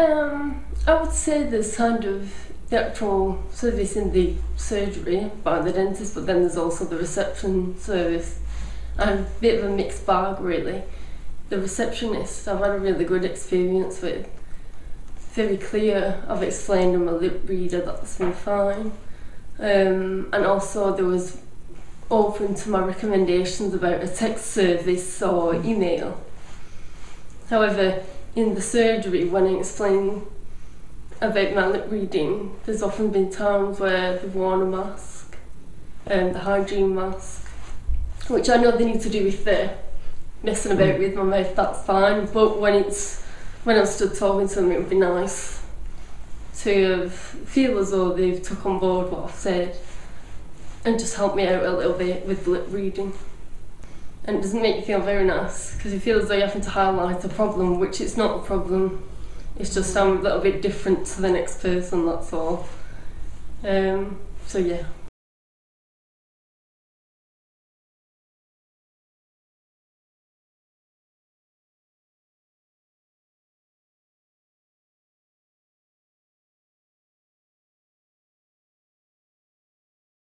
Um, I would say there's kind of the actual service in the surgery by the dentist, but then there's also the reception service. I'm a bit of a mixed bag, really. The receptionist, I've had a really good experience with. Very clear. I've explained on my lip reader that's been fine. Um, and also there was open to my recommendations about a text service or email. However, in the surgery, when I explain about my lip reading, there's often been times where they've worn a mask, um, the hygiene mask, which I know they need to do if they're messing about with my mouth, that's fine. But when it's when I'm stood talking to them, it would be nice to feel as though they've took on board what I've said and just help me out a little bit with lip reading. And it doesn't make you feel very nice because you feel as though you're having to highlight a problem, which it's not a problem. It's just I'm a little bit different to the next person, that's all. Um, so yeah.